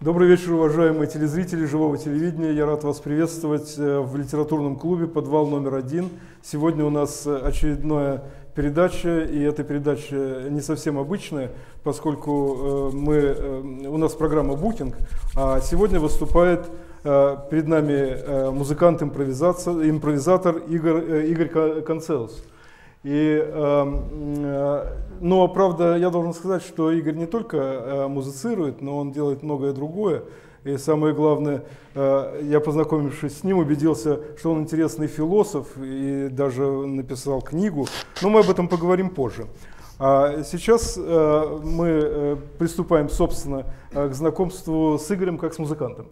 Добрый вечер, уважаемые телезрители живого телевидения. Я рад вас приветствовать э, в литературном клубе «Подвал номер один». Сегодня у нас э, очередная передача, и эта передача не совсем обычная, поскольку э, мы, у нас программа «Букинг», а сегодня выступает перед нами музыкант-импровизатор Игорь, Игорь Концелус. И, э, но, правда, я должен сказать, что Игорь не только э, музицирует, но он делает многое другое. И самое главное, э, я познакомившись с ним, убедился, что он интересный философ и даже написал книгу. Но мы об этом поговорим позже. А сейчас мы приступаем, собственно, к знакомству с Игорем как с музыкантом.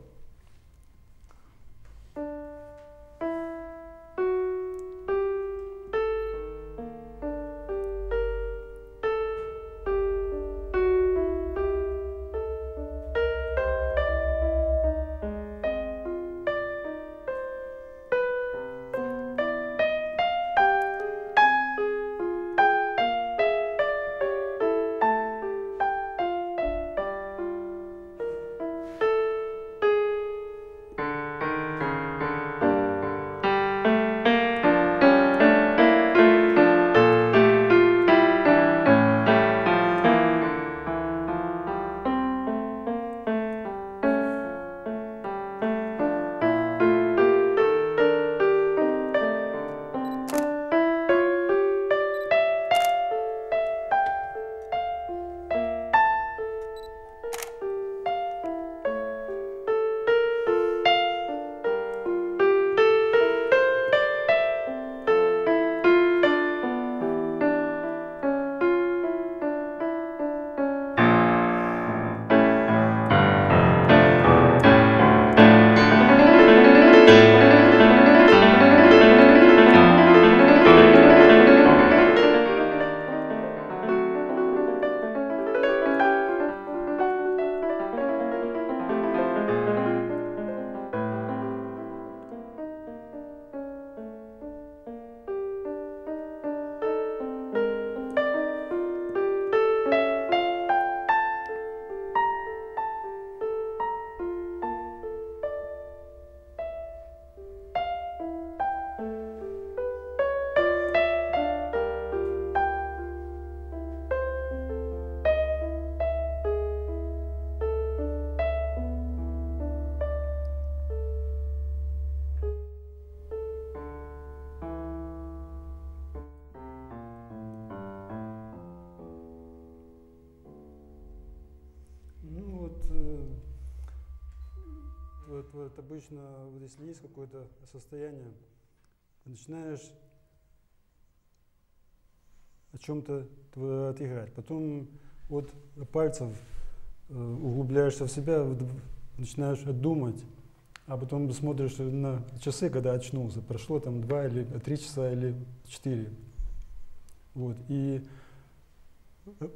Обычно, вот если есть какое-то состояние, начинаешь о чем-то отыграть. Потом от пальцев э, углубляешься в себя, начинаешь думать, а потом смотришь на часы, когда очнулся. Прошло там два или три часа или четыре. Вот. И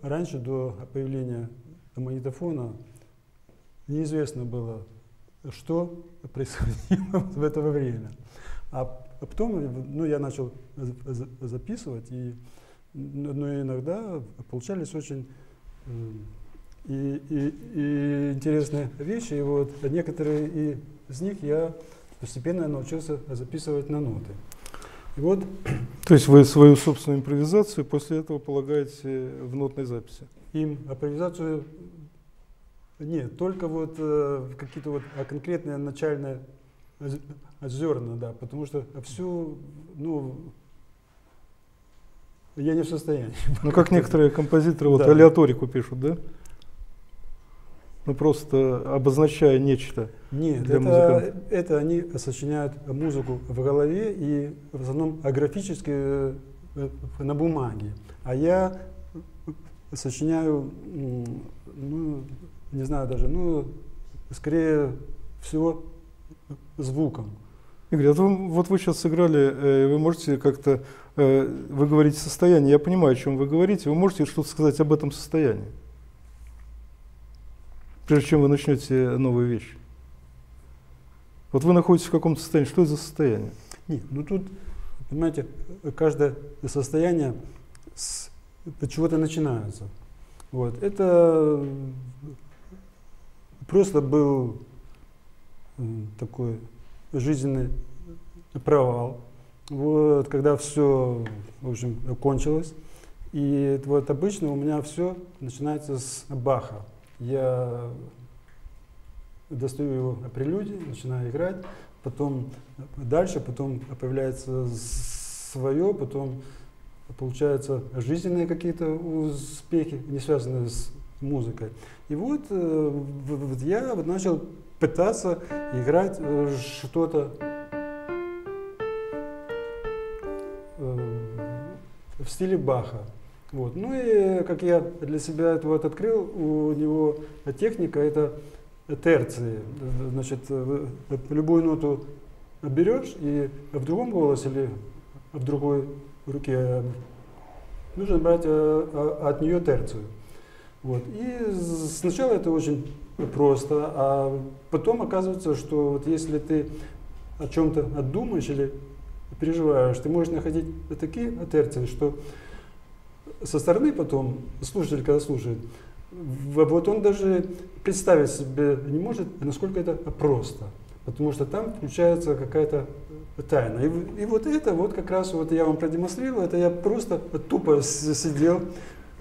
раньше, до появления магнитофона, неизвестно было, что происходило в это время. А потом ну, я начал записывать, и ну, иногда получались очень и, и, и интересные вещи. И вот некоторые из них я постепенно научился записывать на ноты. И вот, То есть вы свою собственную импровизацию после этого полагаете в нотной записи? Им импровизацию нет, только вот э, какие-то вот а конкретные начальные зерна, да, потому что всю, ну, я не в состоянии. Ну, как некоторые композиторы вот да. алиаторику пишут, да? Ну, просто обозначая нечто Нет, для это, это они сочиняют музыку в голове и в основном графически э, на бумаге. А я сочиняю ну, не знаю даже, ну, скорее всего, звуком. Игорь, вот вы, вот вы сейчас сыграли, э, вы можете как-то, э, вы говорите состояние, я понимаю, о чем вы говорите, вы можете что-то сказать об этом состоянии, прежде чем вы начнете новую вещь. Вот вы находитесь в каком-то состоянии, что это за состояние? Нет, ну тут, понимаете, каждое состояние с чего-то начинается. Вот. Это просто был такой жизненный провал. Вот, когда все, в общем, кончилось. И вот обычно у меня все начинается с Баха. Я достаю его прелюдии, начинаю играть, потом дальше, потом появляется свое, потом получаются жизненные какие-то успехи, не связанные с музыкой. И вот, э, вот я вот начал пытаться играть э, что-то э, в стиле Баха. Вот. Ну и как я для себя это вот открыл, у него техника это терции. Значит, любую ноту берешь и в другом голосе или в другой руке нужно брать от нее терцию. Вот. И сначала это очень просто, а потом оказывается, что вот если ты о чем-то отдумаешь или переживаешь, ты можешь находить такие терции, что со стороны потом слушатель, когда слушает, вот он даже представить себе не может, насколько это просто. Потому что там включается какая-то тайна. И, и вот это вот как раз вот я вам продемонстрировал, это я просто тупо сидел,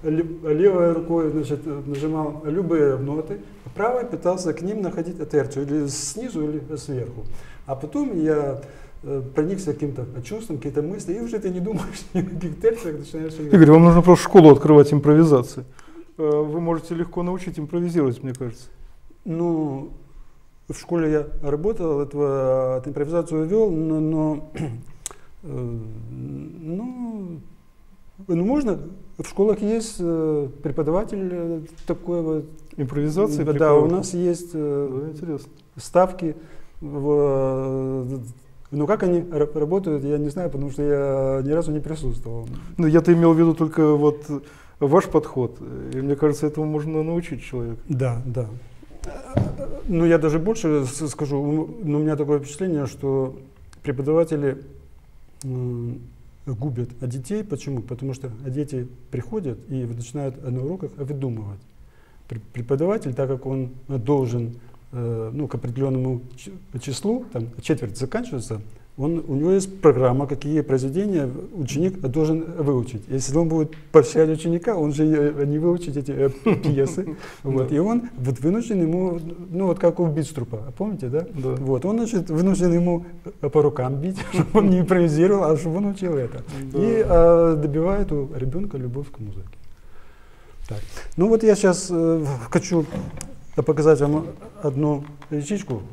левой рукой значит, нажимал любые ноты, а правой пытался к ним находить терцию, или снизу, или сверху. А потом я э, проникся каким-то чувством, какие-то мысли, и уже ты не думаешь ни о каких терциях, начинаешь играть. Игорь, вам нужно просто школу открывать импровизации. Э, вы можете легко научить импровизировать, мне кажется. Ну, в школе я работал, этого, эту импровизацию вел, но, но э, ну, ну, можно в школах есть э, преподаватель э, такой вот. Импровизация? Да, у нас есть э, интересно. ставки. В, но как они работают, я не знаю, потому что я ни разу не присутствовал. Ну, я-то имел в виду только вот ваш подход. И мне кажется, этому можно научить человека. Да, да. Ну, я даже больше скажу. Но у меня такое впечатление, что преподаватели губят а детей. Почему? Потому что дети приходят и начинают на уроках выдумывать. Преподаватель, так как он должен э, ну, к определенному числу, там четверть заканчивается, он, у него есть программа, какие произведения ученик должен выучить. Если он будет поощрять ученика, он же не выучит эти э, пьесы. Вот, и он вот, вынужден ему, ну вот как у Битструпа, помните, да? да? Вот, он значит, вынужден ему по рукам бить, чтобы он не импровизировал, а чтобы он учил это. Да. И а, добивает у ребенка любовь к музыке. Так. Ну вот я сейчас э, хочу показать вам одну вещичку.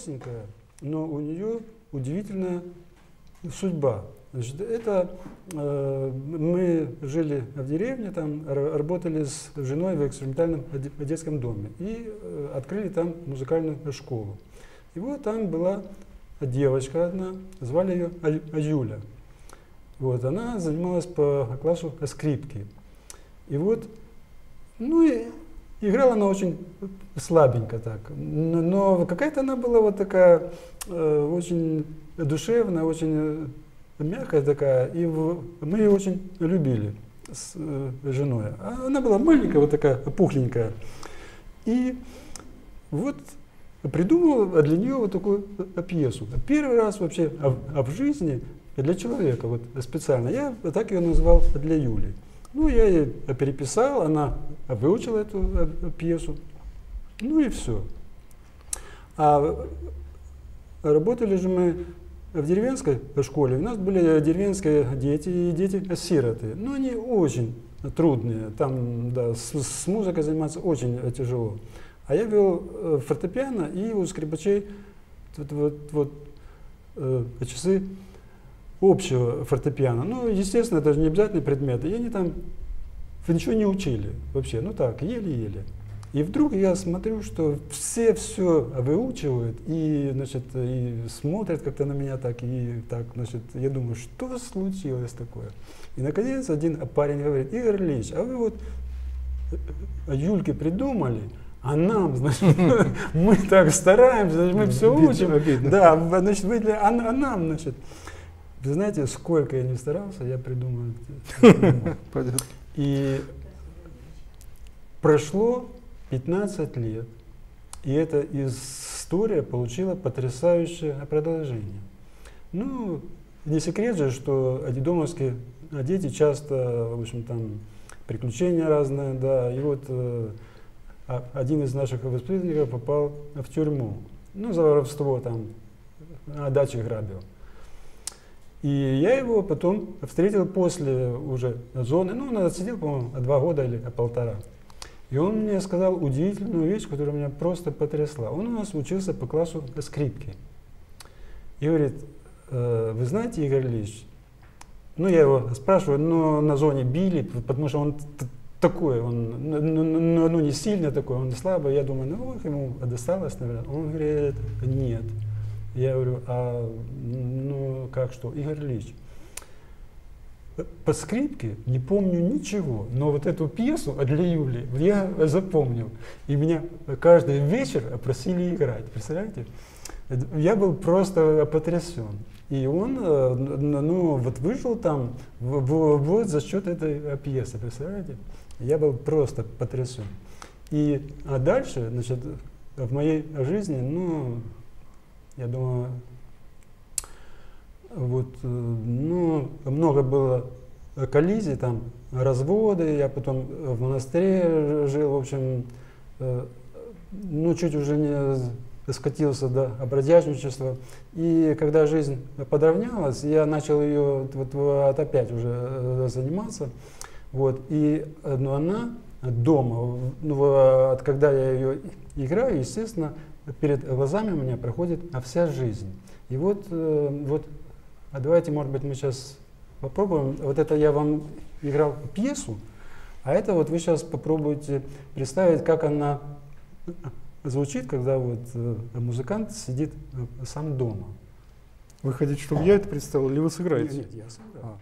Простенькая, но у нее удивительная судьба. Значит, это э, мы жили в деревне, там работали с женой в экспериментальном детском доме и э, открыли там музыкальную школу. И вот там была девочка одна, звали ее Юля. Вот, она занималась по классу скрипки. И вот, ну и Играла она очень слабенько так, но какая-то она была вот такая э, очень душевная, очень э, мягкая такая, и мы ее очень любили с э, женой. А она была маленькая, вот такая пухленькая. И вот придумал для нее вот такую пьесу. Первый раз вообще а, а в жизни для человека вот специально. Я так ее назвал для Юли. Ну, я ей переписал, она выучила эту э, пьесу. Ну и все. А работали же мы в деревенской школе. У нас были деревенские дети и дети-сироты. Но они очень трудные. Там да, с, с музыкой заниматься очень тяжело. А я вел э, фортепиано и у скрипачей вот, вот, вот э, часы общего фортепиано. Ну, естественно, это же не обязательный предмет. И они там ничего не учили вообще. Ну так, еле-еле. И вдруг я смотрю, что все все выучивают и, значит, и смотрят как-то на меня так, и так, значит, я думаю, что случилось такое? И, наконец, один парень говорит, Игорь Ильич, а вы вот э, Юльке придумали, а нам, значит, мы так стараемся, значит, мы все учим. Да, значит, вы для, а, а нам, значит, вы знаете, сколько я не старался, я придумал. И прошло 15 лет, и эта история получила потрясающее продолжение. Ну, не секрет же, что одидомовские дети часто, в общем, там, приключения разные, да, и вот э, один из наших воспитанников попал в тюрьму, ну, за воровство там, на даче грабил. И я его потом встретил после уже зоны, ну, он отсидел, по-моему, два года или полтора. И он мне сказал удивительную вещь, которая меня просто потрясла. Он у нас учился по классу скрипки. И говорит, э, вы знаете, Игорь Ильич, ну я его спрашиваю, но на зоне били, потому что он такой, он ну, ну, ну, ну не сильно такой, он слабый. Я думаю, ну ему досталось, наверное. Он говорит, нет. Я говорю, а ну как что? Игорь Ильич, по скрипке не помню ничего, но вот эту пьесу для Юли я запомнил. И меня каждый вечер просили играть. Представляете? Я был просто потрясен. И он э, ну, вот вышел там вот за счет этой пьесы, представляете? Я был просто потрясен. И а дальше, значит, в моей жизни, ну, я думаю, вот, э, ну, много было коллизий, там, разводы, я потом в монастыре жил, в общем, э, ну, чуть уже не скатился до обродяжничества. И когда жизнь подравнялась, я начал ее вот, вот опять уже э, заниматься. Вот, и но она дома, ну, когда я ее играю, естественно, перед глазами у меня проходит вся жизнь. И вот, вот а давайте, может быть, мы сейчас попробуем. Вот это я вам играл пьесу, а это вот вы сейчас попробуйте представить, как она звучит, когда вот э, музыкант сидит э, сам дома. Вы хотите, чтобы я это представил, или вы сыграете? Нет, нет я сыграю. А.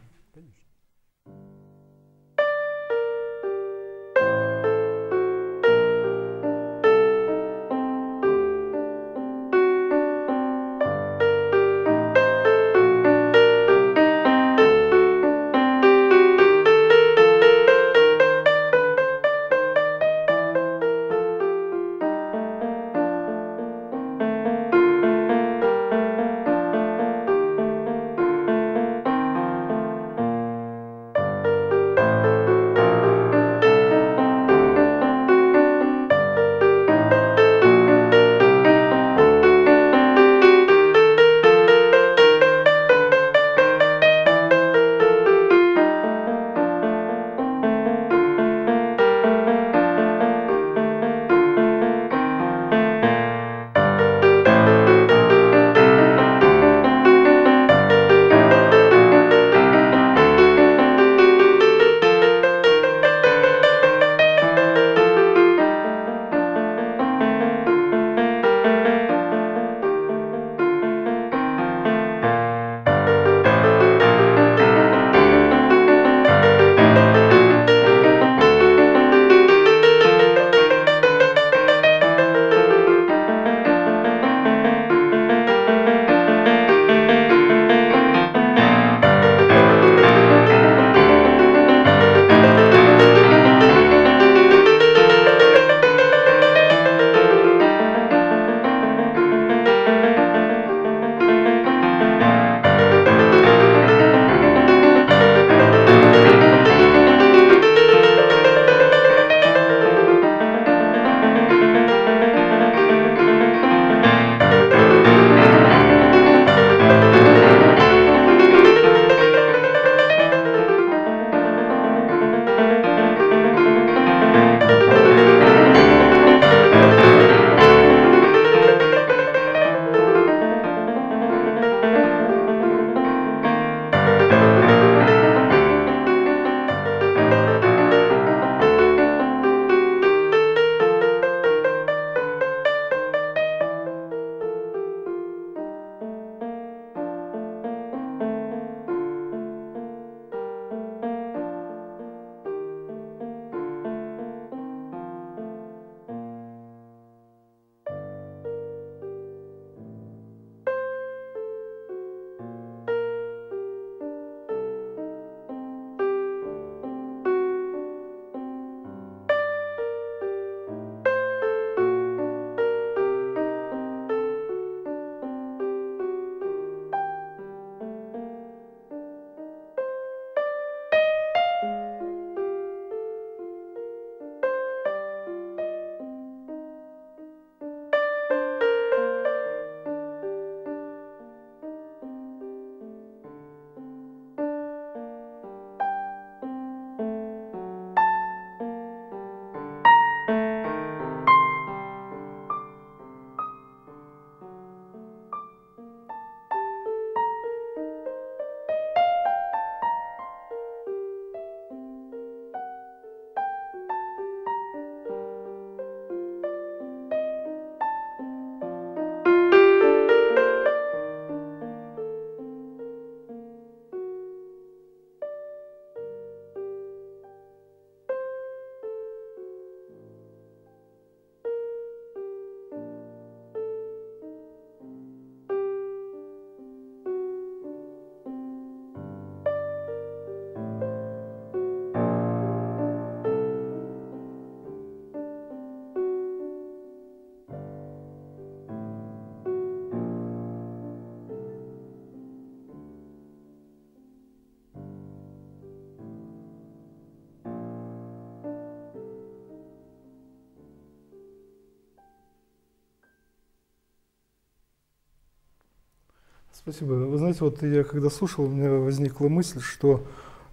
Спасибо. Вы знаете, вот я когда слушал, у меня возникла мысль, что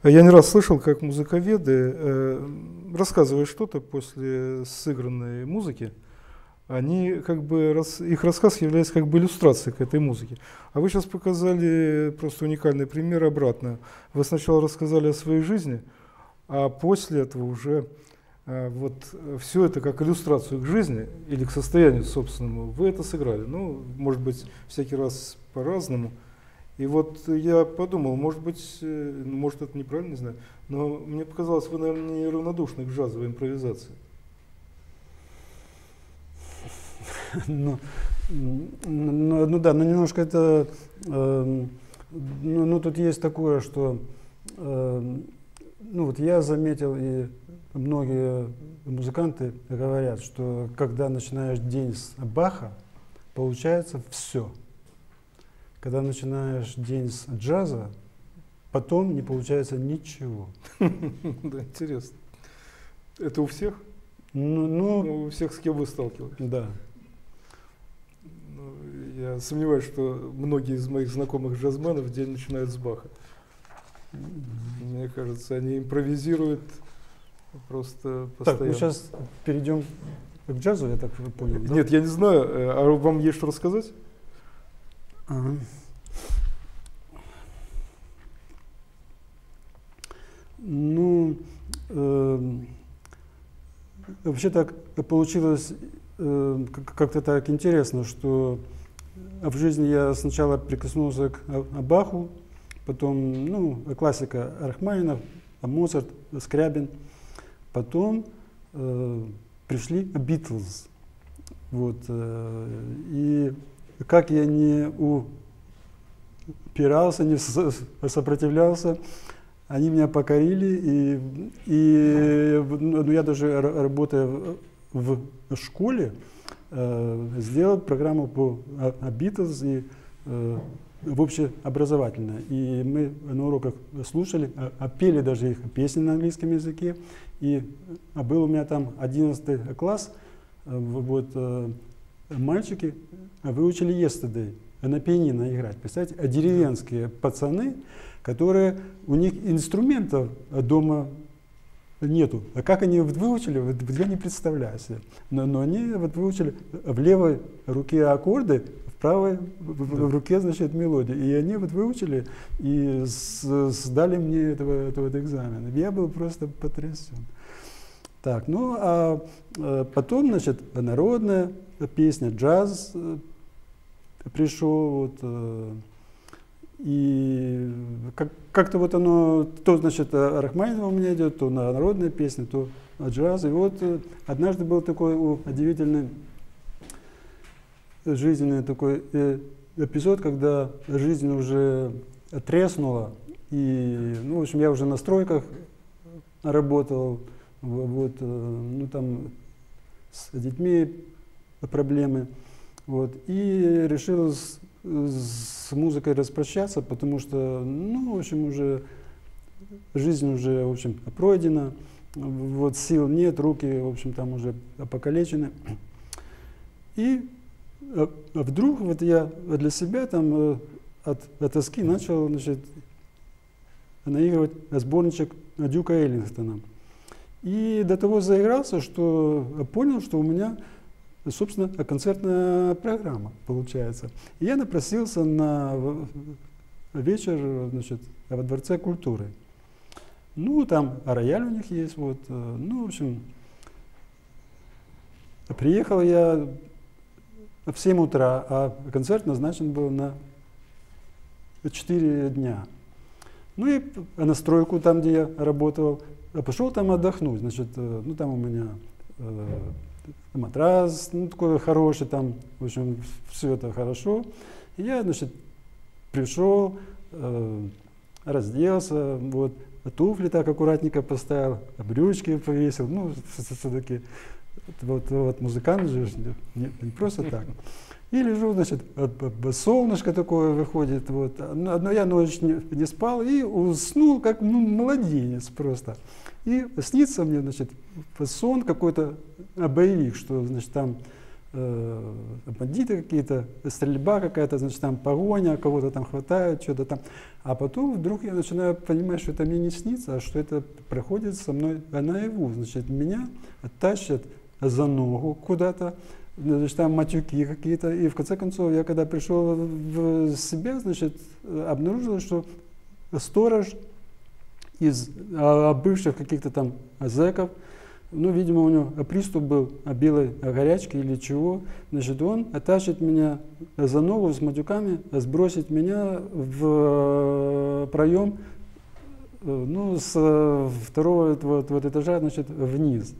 я не раз слышал, как музыковеды, э, рассказывая что-то после сыгранной музыки, они как бы, рас, их рассказ является как бы иллюстрацией к этой музыке. А вы сейчас показали просто уникальный пример обратно. Вы сначала рассказали о своей жизни, а после этого уже вот все это как иллюстрацию к жизни или к состоянию собственному, вы это сыграли. Ну, может быть, всякий раз по-разному. И вот я подумал, может быть, э, ну, может это неправильно, не знаю, но мне показалось, вы, наверное, не равнодушны к джазовой импровизации. Ну, ну, ну да, но немножко это, э, ну, ну тут есть такое, что, э, ну вот я заметил и многие музыканты говорят, что когда начинаешь день с Баха, получается все. Когда начинаешь день с джаза, потом не получается ничего. Да, интересно. Это у всех? Ну, ну, у всех, с кем вы сталкивались? Да. Ну, я сомневаюсь, что многие из моих знакомых джазменов день начинают с Баха. Мне кажется, они импровизируют просто постоянно. Так, мы сейчас перейдем к джазу, я так понял. Нет, я не знаю. Э, а вам есть что рассказать? Ага. Ну, э, вообще так получилось э, как-то так интересно, что в жизни я сначала прикоснулся к Баху, потом, ну, классика Рахманинов, Моцарт, Скрябин, потом э, пришли Битлз. Вот, э, и как я не упирался, не сопротивлялся, они меня покорили, и, и ну, я даже работая в, школе, э, сделал программу по Beatles и э, в общеобразовательное. И мы на уроках слушали, а, а пели даже их песни на английском языке. И а был у меня там 11 класс, э, вот, э, мальчики выучили yesterday на пианино играть. Представляете, а деревенские пацаны, которые, у них инструментов дома нету. А как они выучили, вот, я не представляю себе. Но, но они вот выучили в левой руке аккорды, правой в, в руке, значит, мелодия. И они вот выучили и с, сдали мне этого, этого экзамена. Я был просто потрясен. Так, ну а, а потом, значит, народная песня, джаз э, пришел, вот, э, и как, как-то вот оно, то, значит, Рахманинова у меня идет, то на народная песня, то джаз. И вот э, однажды был такой удивительный жизненный такой эпизод, когда жизнь уже треснула, и, ну, в общем, я уже на стройках работал, вот, ну, там, с детьми проблемы. Вот, и решил с, с музыкой распрощаться, потому что, ну, в общем, уже жизнь уже, в общем, пройдена, вот сил нет, руки, в общем, там уже покалечены. И вдруг вот я для себя там э, от, от тоски начал, значит, наигрывать сборничек Дюка Эллингтона. И до того заигрался, что понял, что у меня, собственно, концертная программа получается. И я напросился на вечер значит, во Дворце культуры. Ну, там рояль у них есть, вот, э, ну, в общем, приехал я в 7 утра, а концерт назначен был на 4 дня. Ну и на стройку там, где я работал, а пошел там отдохнуть, значит, э, ну там у меня э, матрас, ну такой хороший там, в общем, все это хорошо. И я, значит, пришел, э, разделся, вот, туфли так аккуратненько поставил, брючки повесил, ну, все-таки, вот, вот музыкант же, не, не просто так. И лежу, значит, солнышко такое выходит, вот. Но я ночь не, не спал и уснул, как ну, младенец просто. И снится мне, значит, сон какой-то а, боевик, что, значит, там э, бандиты какие-то, стрельба какая-то, значит, там погоня, кого-то там хватают, что-то там. А потом вдруг я начинаю понимать, что это мне не снится, а что это проходит со мной наяву. Значит, меня тащат за ногу куда-то, значит, там матюки какие-то. И в конце концов, я когда пришел в себя, значит, обнаружил, что сторож из а, бывших каких-то там зэков, ну, видимо, у него приступ был белой горячки или чего. Значит, он тащит меня за ногу с матюками, сбросит меня в проем, ну, с второго вот, вот этажа, значит, вниз.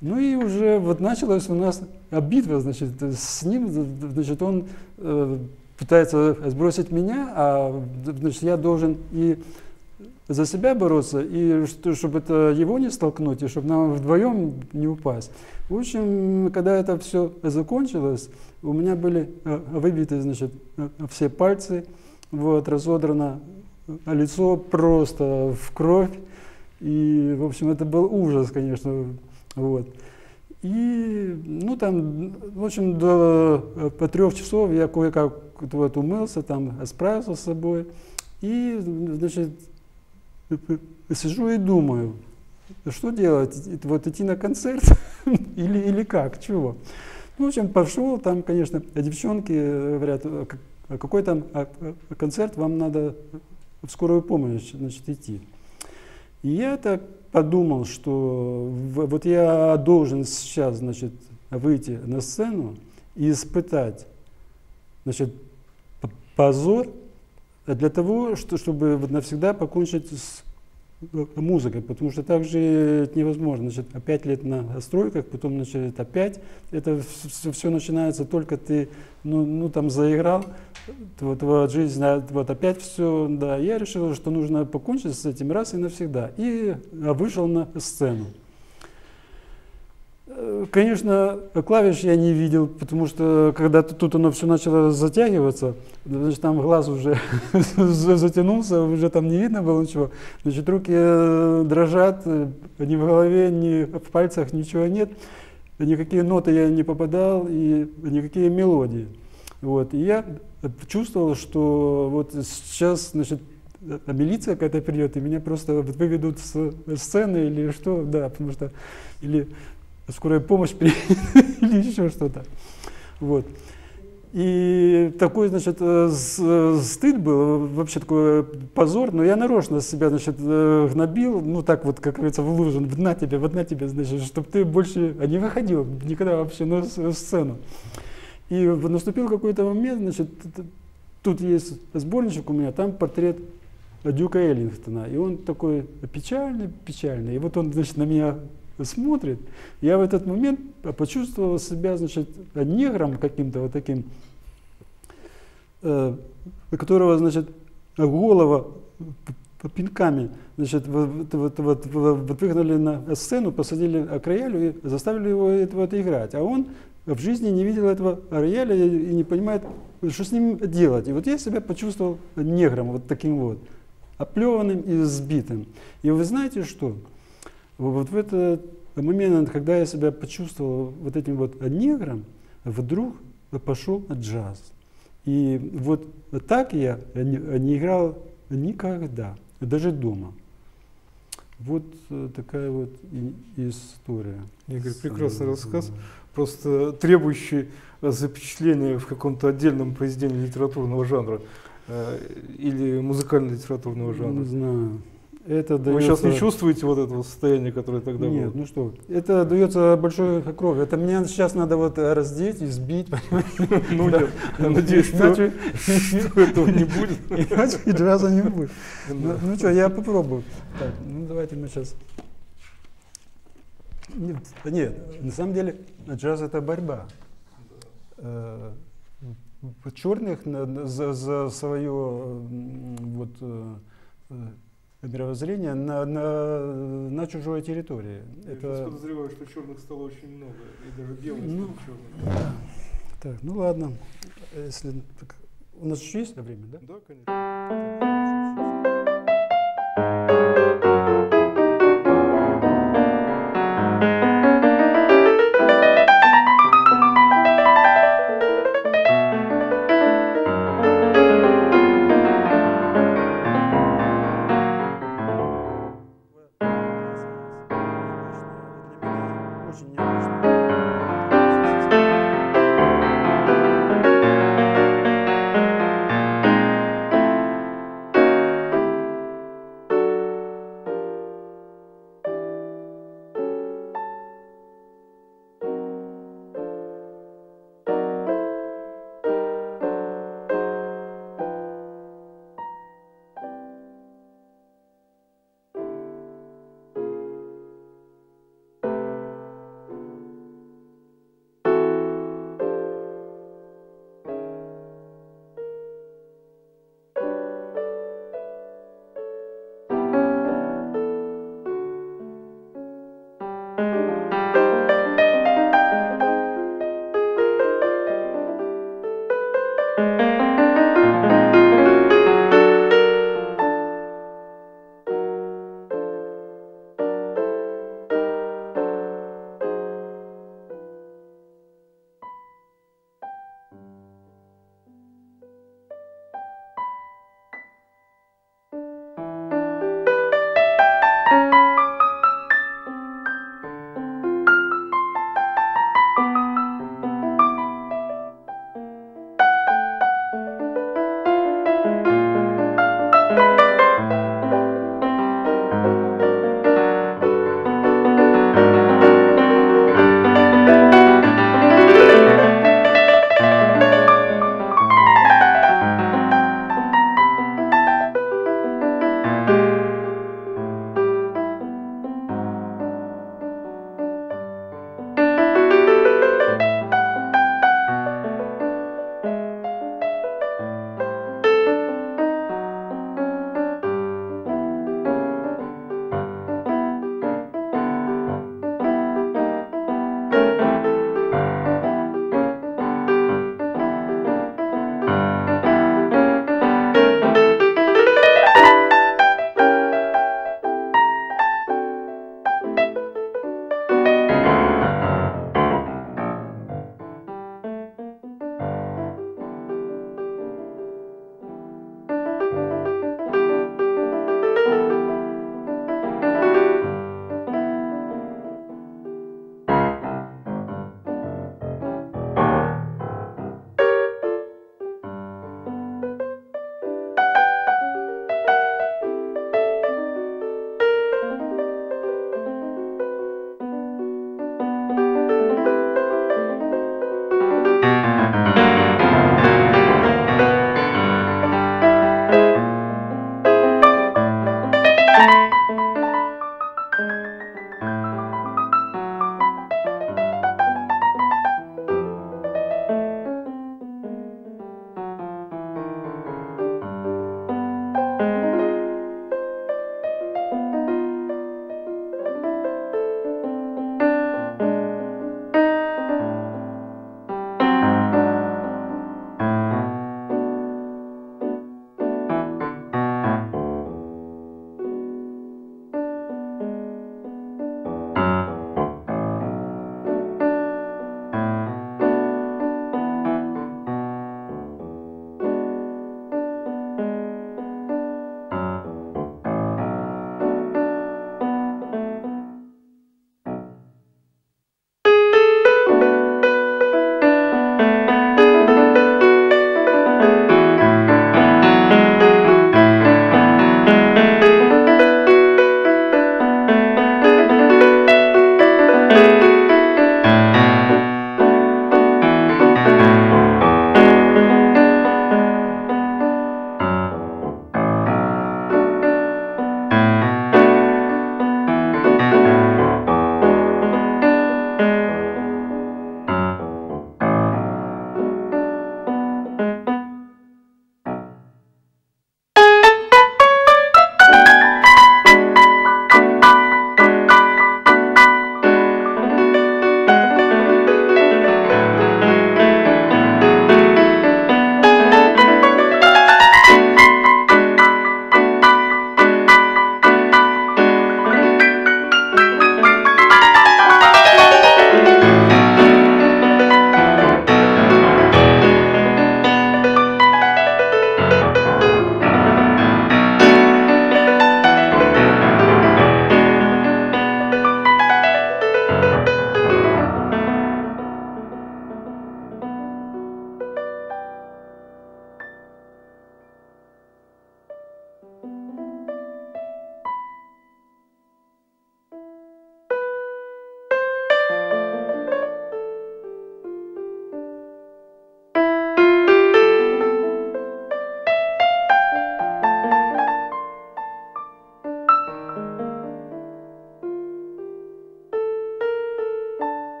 Ну и уже вот началась у нас битва, значит, с ним, значит, он э, пытается сбросить меня, а значит, я должен и за себя бороться, и что, чтобы это его не столкнуть, и чтобы нам вдвоем не упасть. В общем, когда это все закончилось, у меня были э, выбиты, значит, э, все пальцы, вот, разодрано лицо просто в кровь, и, в общем, это был ужас, конечно, вот. И, ну, там, в общем, до э, по трех часов я кое-как вот, умылся, там, справился с собой. И, значит, сижу и думаю, что делать, вот идти на концерт или, или как, чего. Ну, в общем, пошел, там, конечно, девчонки говорят, «А какой там а, а, концерт, вам надо в скорую помощь, значит, идти. И я так подумал, что вот я должен сейчас, значит, выйти на сцену и испытать, значит, позор для того, что, чтобы навсегда покончить с музыкой, потому что так же невозможно. Значит, пять лет на стройках, потом значит, опять. Это все, все начинается только ты, ну, ну там заиграл, вот, вот жизнь, а вот опять все, да. Я решил, что нужно покончить с этим раз и навсегда. И вышел на сцену. Э, конечно, клавиш я не видел, потому что когда тут оно все начало затягиваться, значит, там глаз уже затянулся, уже там не видно было ничего. Значит, руки э, дрожат, э, ни в голове, ни в пальцах ничего нет. Никакие ноты я не попадал и никакие мелодии. Вот. И я чувствовал, что вот сейчас, значит, милиция какая-то придет, и меня просто выведут с сцены или что, да, потому что, или скорая помощь или еще что-то. Вот. И такой, значит, э, стыд был, вообще такой позор, но я нарочно себя, значит, э, гнобил, ну так вот, как говорится, в лужу, на тебе, вот на тебе, значит, чтобы ты больше не выходил никогда вообще на сцену. И наступил какой-то момент, значит, тут есть сборничек у меня, там портрет Дюка Эллингтона, и он такой печальный, печальный, и вот он, значит, на меня смотрит. Я в этот момент почувствовал себя, значит, негром каким-то вот таким, э, которого, значит, голова пинками, значит, вот, вот, вот, вот выгнали на сцену, посадили к роялю и заставили его это, вот, играть. А он в жизни не видел этого рояля и не понимает, что с ним делать. И вот я себя почувствовал негром, вот таким вот, оплеванным и сбитым. И вы знаете что? Вот в этот момент, когда я себя почувствовал вот этим вот негром, вдруг пошел джаз. И вот так я не играл никогда, даже дома. Вот э, такая вот история. Игорь, прекрасный рассказ, просто требующий запечатления в каком-то отдельном произведении литературного жанра э, или музыкально-литературного жанра. Не знаю. Это дается... Вы сейчас не чувствуете вот этого состояния, которое тогда нет, было? Нет, ну что, это дается большой кровь. Это мне сейчас надо вот раздеть, избить, понимаете? Ну нет, надеюсь, что этого не будет. Иначе джаза не будет. Ну, ну что, я попробую. Так, ну давайте мы сейчас... Нет, нет, на самом деле джаз это борьба. Э, черных за, за свое вот э, мировоззрения на, на, на чужой территории. Я это... подозреваю, что черных стало очень много, и даже белых ну, черных. Так, ну ладно. Если так, у нас еще есть время, да? Да, конечно.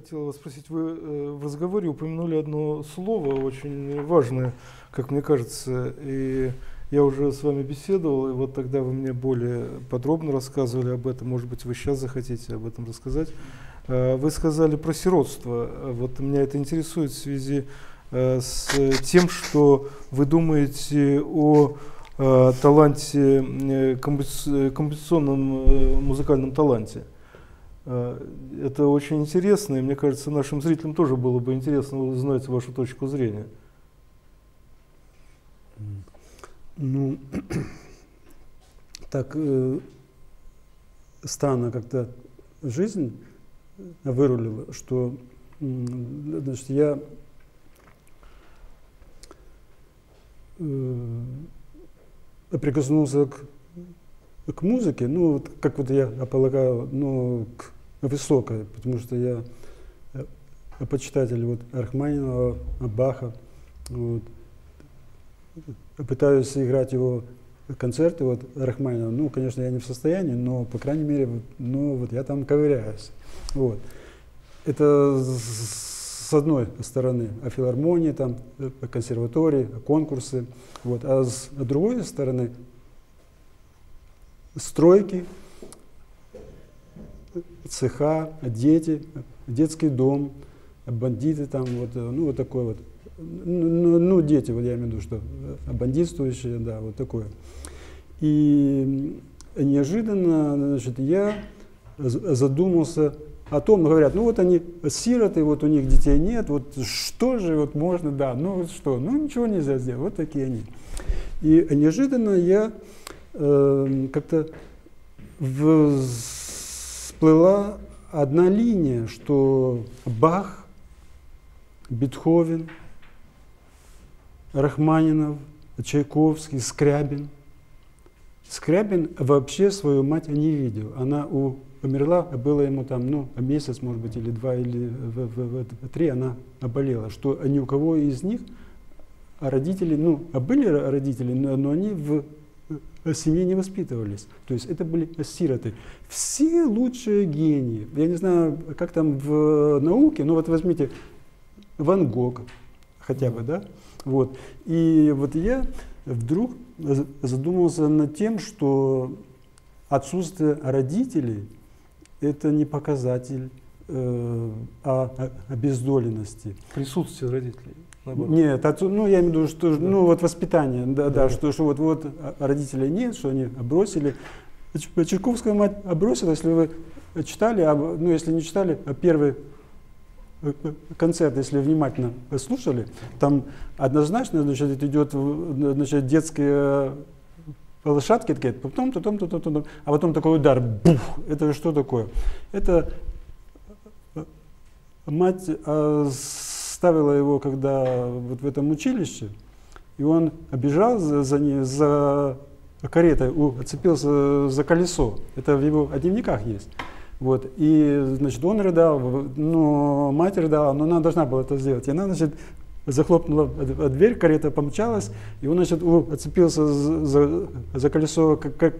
Хотел вас спросить, вы э, в разговоре упомянули одно слово очень важное, как мне кажется, и я уже с вами беседовал, и вот тогда вы мне более подробно рассказывали об этом, может быть, вы сейчас захотите об этом рассказать. Э, вы сказали про сиротство. Вот меня это интересует в связи с тем, что вы думаете о таланте, композиционном музыкальном таланте. Э, это очень интересно, и мне кажется, нашим зрителям тоже было бы интересно узнать вашу точку зрения. Ну, так э, странно как-то жизнь вырулила, что значит, я э, прикоснулся к, к музыке, ну, вот, как вот я полагаю, ну, к высокая, потому что я э, почитатель вот Рахманинова, Баха, вот, пытаюсь играть его концерты вот Рахманинова. Ну, конечно, я не в состоянии, но, по крайней мере, ну, вот я там ковыряюсь. Вот. Это с одной стороны, а филармонии, там, э, консерватории, конкурсы. Вот. А с другой стороны, стройки, цеха, дети, детский дом, бандиты там, вот, ну вот такой вот. Ну, ну, дети, вот я имею в виду, что бандитствующие, да, вот такое. И неожиданно, значит, я задумался о том, говорят, ну вот они сироты, вот у них детей нет, вот что же вот можно, да, ну вот что, ну ничего нельзя сделать, вот такие они. И неожиданно я э, как-то в всплыла одна линия, что Бах, Бетховен, Рахманинов, Чайковский, Скрябин. Скрябин вообще свою мать не видел. Она у, умерла, было ему там, ну, месяц, может быть, или два, или в, в, в, три, она оболела. Что ни у кого из них родители, ну, а были родители, но они в семье не воспитывались. То есть это были сироты. Все лучшие гении. Я не знаю, как там в науке, но вот возьмите Ван Гог хотя бы, да? Вот. И вот я вдруг задумался над тем, что отсутствие родителей – это не показатель э, о обездоленности. Присутствие родителей. Наоборот. Нет, отцу, ну я имею в виду, что да. ну вот воспитание, да, да, да, что, что вот, вот родителей нет, что они бросили. Чайковская мать бросила, если вы читали, ну если не читали, а первый э, э, концерт, если внимательно слушали, там однозначно значит, идет значит, детские лошадки, такие, потом, потом, потом, потом, а потом такой удар, бух, это что такое? Это э, мать а, ставила его, когда вот в этом училище, и он обежал за, за, ней, за каретой, уцепился за колесо. Это в его дневниках есть. Вот, и, значит, он рыдал, но мать рыдала, но она должна была это сделать. И она, значит, захлопнула дверь, карета помчалась, и он, значит, оцепился за, за, за колесо как,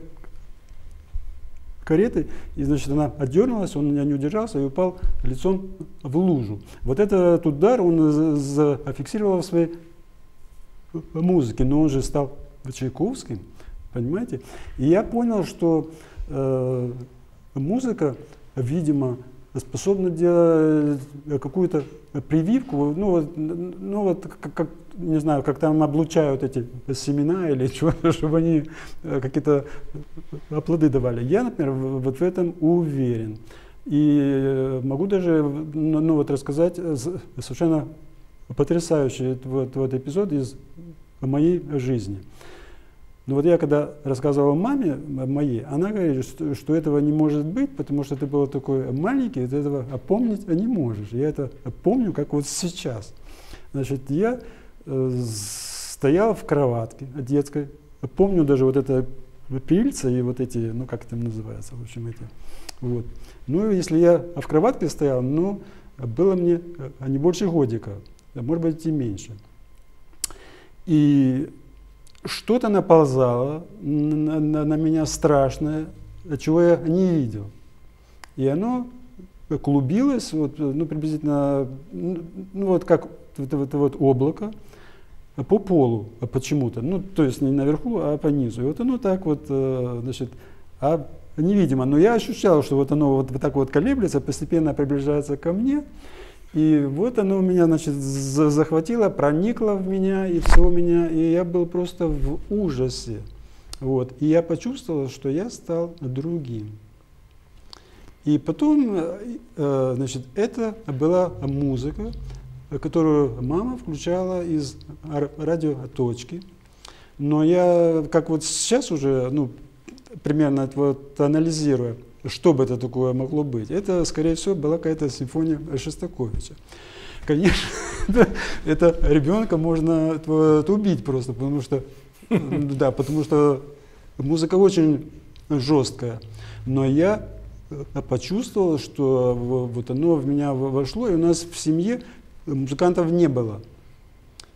кареты, и, значит, она отдернулась, он меня не удержался и упал лицом в лужу. Вот этот удар он зафиксировал в своей музыке, но он же стал Чайковским, понимаете? И я понял, что э, музыка, видимо, способна делать какую-то прививку, ну вот, ну вот как, как, не знаю, как там облучают эти семена или чего, чтобы они э, какие-то плоды давали. Я, например, вот в этом уверен. И э, могу даже ну, ну, вот рассказать совершенно потрясающий вот, вот эпизод из моей жизни. Но вот я когда рассказывал маме моей, она говорит, что, что этого не может быть, потому что ты был такой маленький, ты этого опомнить не можешь. Я это помню, как вот сейчас. Значит, я э, стоял в кроватке детской, помню даже вот это пильца и вот эти, ну как это называется, в общем, эти. Вот. Ну, если я в кроватке стоял, ну, было мне э, не больше годика, а может быть и меньше. И что-то наползало на, на, на меня страшное, чего я не видел. И оно клубилось, вот, ну, приблизительно, ну, вот как это, это вот облако по полу почему-то, ну, то есть не наверху, а по низу. И вот оно так вот, э, значит, а невидимо. Но я ощущал, что вот оно вот, вот так вот колеблется, постепенно приближается ко мне. И вот оно меня, значит, захватило, проникло в меня, и все у меня, и я был просто в ужасе. Вот. И я почувствовал, что я стал другим. И потом, э, значит, это была музыка, которую мама включала из радиоточки. Но я, как вот сейчас уже, ну, примерно вот анализируя, что бы это такое могло быть, это, скорее всего, была какая-то симфония Шостаковича. Конечно, это ребенка можно убить просто, потому что, да, потому что музыка очень жесткая. Но я почувствовал, что вот оно в меня вошло, и у нас в семье музыкантов не было.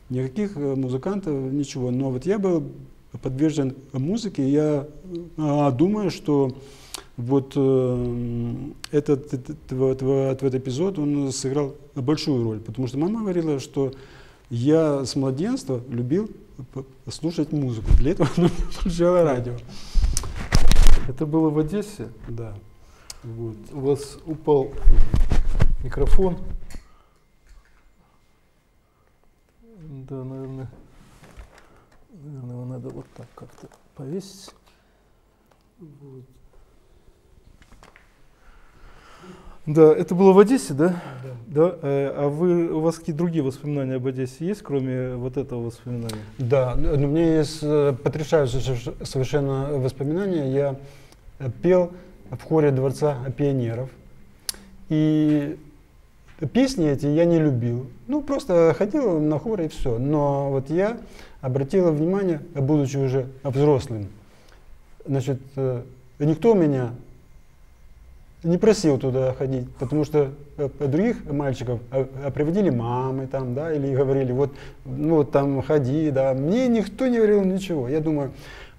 Никаких э, музыкантов, ничего. Но вот я был подвержен музыке, я а, думаю, что вот э, этот, этот, этот, этот эпизод, он сыграл большую роль, потому что мама говорила, что я с младенства любил слушать музыку. Для этого она включала радио. Это было в Одессе? Да. Вот. У вас упал микрофон. Да, наверное, наверное, его надо вот так как-то повесить. Вот. Да, это было в Одессе, да? Да. да? Э, а вы, у вас какие-то другие воспоминания об Одессе есть, кроме вот этого воспоминания? Да, но у меня есть э, потрясающие совершенно воспоминания. Я э, пел в хоре Дворца пионеров. И песни эти я не любил. Ну, просто ходил на хор и все. Но вот я обратил внимание, будучи уже взрослым, значит, никто меня не просил туда ходить, потому что э, других мальчиков э, э, приводили мамы там, да, или говорили, вот, ну, вот там ходи, да. Мне никто не говорил ничего. Я думаю,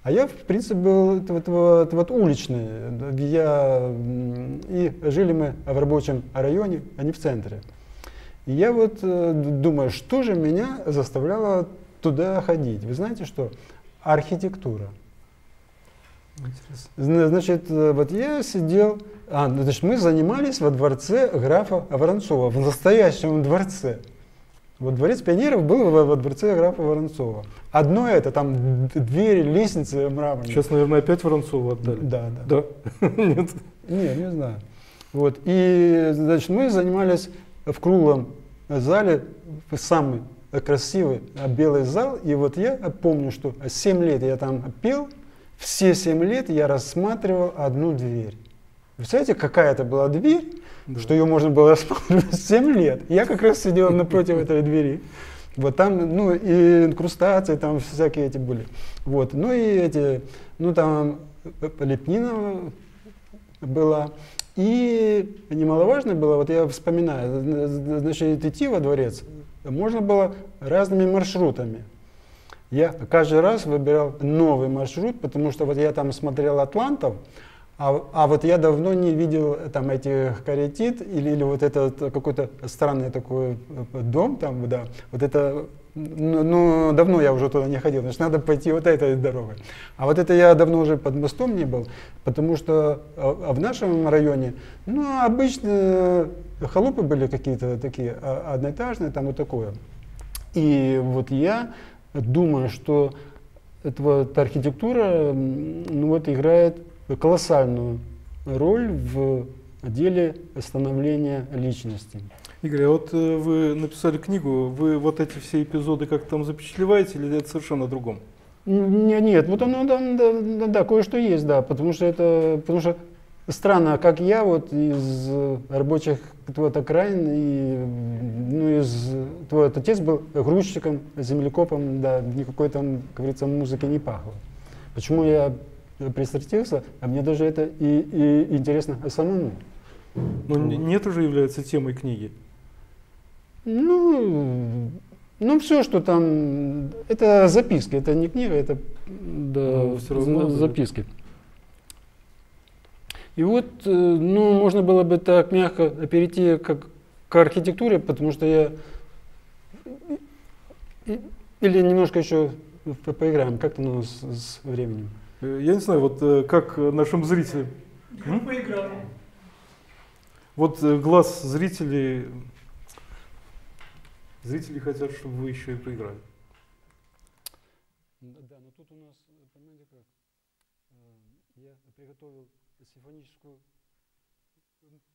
а я, в принципе, был вот, вот, вот уличный. Я, и жили мы в рабочем районе, а не в центре. И я вот думаю, что же меня заставляло туда ходить? Вы знаете что? Архитектура. Интересно. Значит, вот я сидел а, ну, значит, мы занимались во дворце графа Воронцова, в настоящем дворце. Вот дворец пионеров был во, во дворце графа Воронцова. Одно это, там двери, лестницы мраморные. Сейчас, наверное, опять Воронцова отдали. Да, да. Да? Нет? Не, не знаю. Вот. И, значит, мы занимались в круглом зале, самый красивый белый зал. И вот я помню, что 7 лет я там пел, все 7 лет я рассматривал одну дверь. Представляете, какая это была дверь, да. что ее можно было рассматривать 7 лет. Я как раз сидел напротив этой двери. Вот там, ну, и инкрустации, там всякие эти были. Вот, ну и эти, ну там лепнина была. И немаловажно было, вот я вспоминаю, значит, идти во дворец можно было разными маршрутами. Я каждый раз выбирал новый маршрут, потому что вот я там смотрел атлантов, а, а вот я давно не видел там этих каретит или, или вот этот какой-то странный такой э, дом там, да, вот это, ну, ну, давно я уже туда не ходил, значит, надо пойти вот этой дорогой. А вот это я давно уже под мостом не был, потому что а, а в нашем районе, ну, обычно холопы были какие-то такие а, одноэтажные, там вот такое. И вот я думаю, что эта вот архитектура, ну вот играет колоссальную роль в деле становления личности. Игорь, а вот э, вы написали книгу, вы вот эти все эпизоды как там запечатлеваете или это совершенно другом? Нет, нет, вот оно, да, да, да, да кое-что есть, да, потому что это, потому что странно, как я вот из рабочих вот, окраин, и, ну, из, твой отец был грузчиком, землекопом, да, никакой там, как говорится, музыки не пахло. Почему я присортился, а мне даже это и, и интересно самому. Но нет уже является темой книги. Ну, ну все, что там, это записки, это не книга, это да, ну, все равно, записки. И вот, э, ну, можно было бы так мягко перейти как к архитектуре, потому что я... Или немножко еще поиграем, как там у нас с временем? Э, я не знаю, вот э, как нашим зрителям. Поиграем. Вот глаз зрителей, зрители хотят, чтобы вы еще и поиграли. Да, но тут у нас, понимаете как, я приготовил симфоническую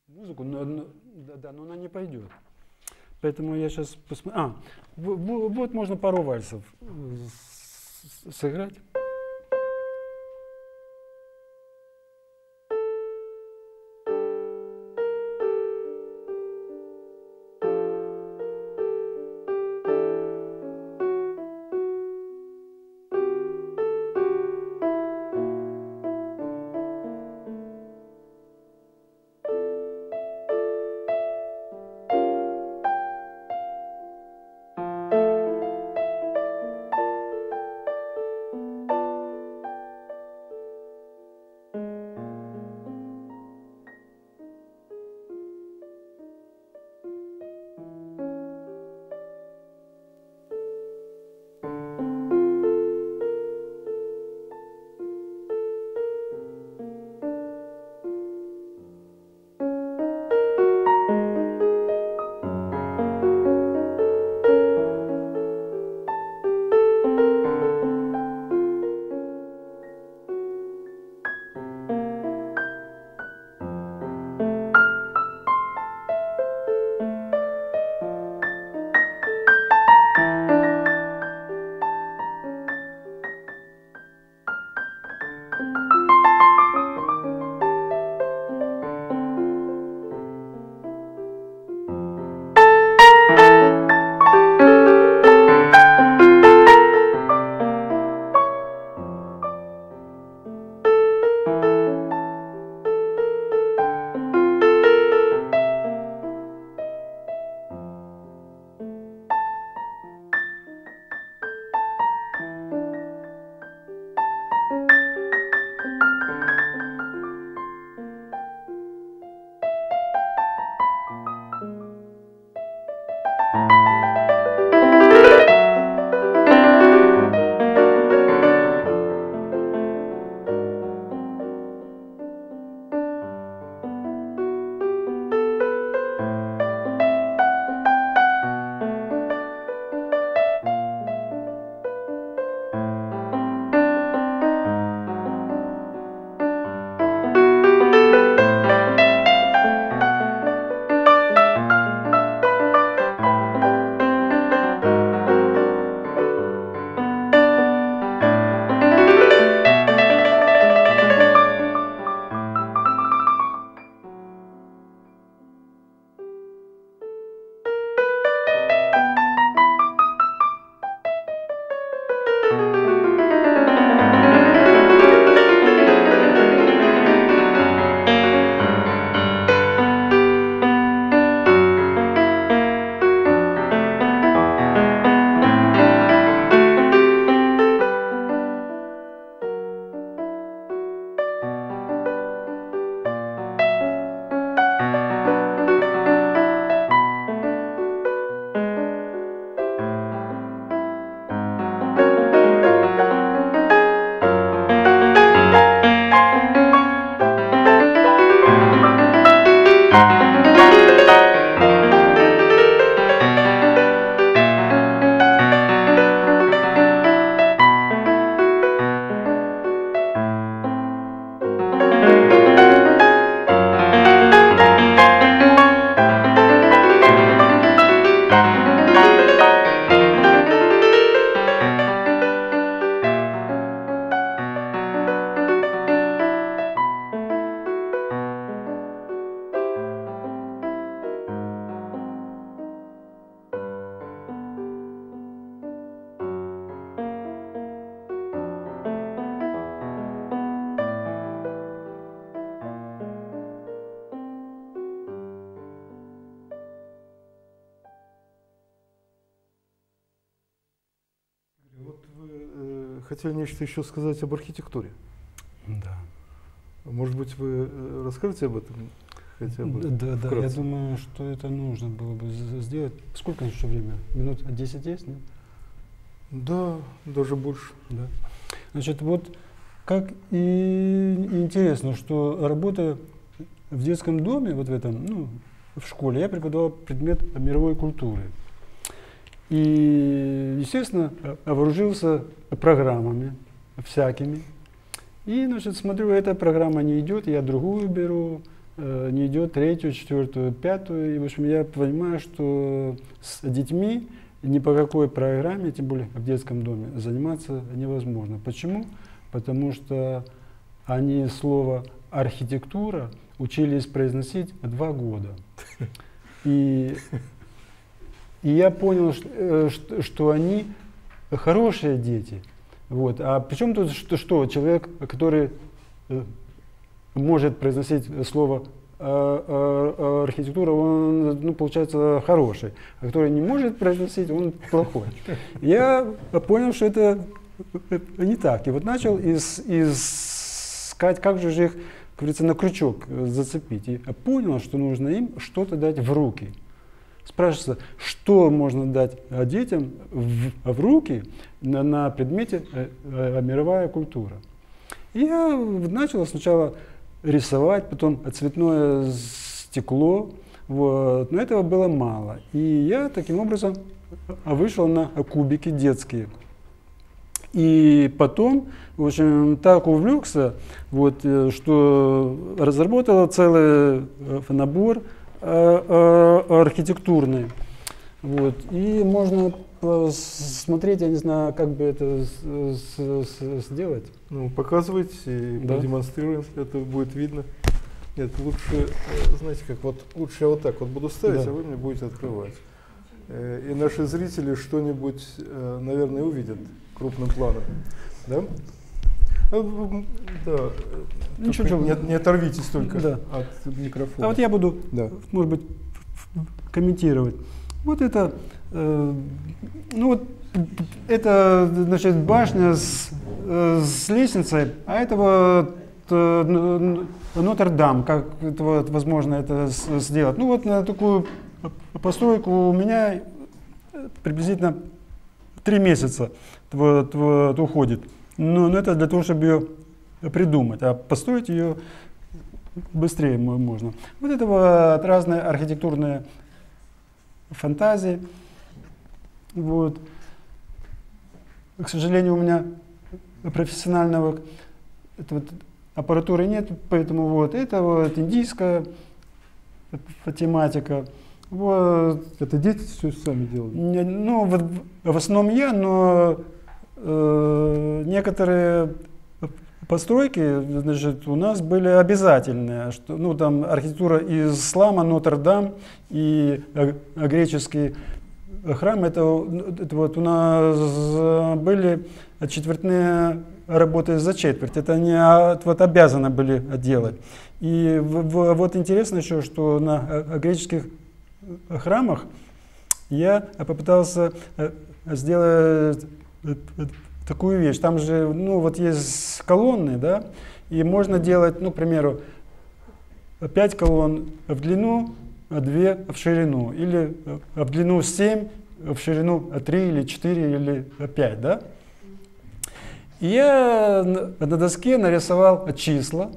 музыку, но, но, да, да, но она не пойдет. Поэтому я сейчас посмотрю. А, вот можно пару вальсов сыграть. Хотели нечто еще сказать об архитектуре. Да. Может быть, вы э, расскажете об этом хотя бы? Да, да, вкратце? я думаю, что это нужно было бы сделать. Сколько еще время? Минут 10 есть, нет? Да, даже больше. Да. Значит, вот как и интересно, что работая в детском доме, вот в этом, ну, в школе, я преподавал предмет мировой культуры. И, естественно, вооружился программами всякими. И, значит, смотрю, эта программа не идет, я другую беру, э, не идет третью, четвертую, пятую. И, в общем, я понимаю, что с детьми ни по какой программе, тем более в детском доме, заниматься невозможно. Почему? Потому что они слово архитектура учились произносить два года. И, и я понял, что, э, что, что они хорошие дети. Вот. А причем тут что, что человек, который э, может произносить слово э, архитектура, он, ну, получается, хороший, а который не может произносить, он плохой. Я понял, что это не так. И вот начал ис- искать, как же их, как говорится, на крючок зацепить. И понял, что нужно им что-то дать в руки. Спрашивается, что можно дать э, детям в, в руки на, на предмете э, э, мировая культура. И я начал сначала рисовать, потом цветное стекло, вот. но этого было мало. И я таким образом вышел на кубики детские. И потом, в общем, так увлекся, вот, что разработал целый набор э, э, архитектурный. Вот. И можно посмотреть, я не знаю, как бы это сделать. Ну, показывайте и Да. продемонстрируем, это будет видно. Нет, лучше, э, знаете как, вот лучше я вот так вот буду ставить, Да. а вы мне будете открывать. Э, И наши зрители что-нибудь, э, наверное, увидят крупным планом. Да? М, Да. э, Ничего, ничего. не, не оторвитесь только Да. от микрофона. А вот я буду, Да. может быть, комментировать. Вот это, э, ну вот, это, значит, башня с, э, с лестницей, а это вот э, Нотр-Дам, как это вот возможно это сделать. Ну вот на такую постройку у меня э, приблизительно три месяца вот, вот уходит. Но, но это для того, чтобы ее придумать, а построить ее быстрее мо- можно. Вот это вот разные архитектурные фантазии. Вот. К сожалению, у меня профессионального это вот аппаратуры нет, поэтому вот это вот индийская тематика. Вот, Это дети все сами делают. не- ну, вот в, основном я, но некоторые постройки, значит, у нас были обязательные, что, ну, там архитектура из ислама, Нотр-Дам и э, греческий храм, это, это вот у нас э, были четвертные работы за четверть, это они а, вот обязаны были делать. И в- в- вот интересно еще, что на э, греческих храмах я попытался э, сделать э, э, такую вещь. Там же, ну, вот есть колонны, да, и можно делать, ну, к примеру, 5 колонн в длину, 2 в ширину, или э, в длину 7, в ширину 3 или 4 или 5, да. И я на на доске нарисовал числа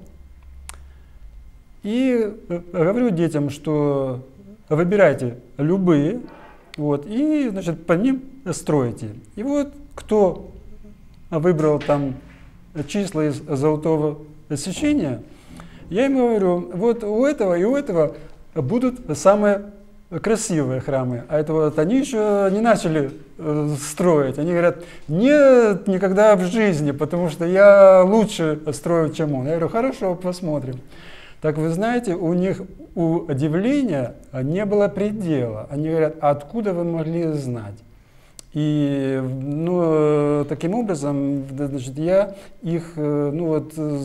и э, говорю детям, что выбирайте любые, вот, и, значит, по ним строите. И вот кто выбрал там числа из золотого сечения, я им говорю, вот у этого и у этого будут самые красивые храмы. А это вот они еще не начали э, строить. Они говорят, нет, никогда в жизни, потому что я лучше строю, чем он. Я говорю, хорошо, посмотрим. Так вы знаете, у них удивления не было предела. Они говорят, а откуда вы могли знать? И ну, э, таким образом, значит, я их э, ну, вот, э,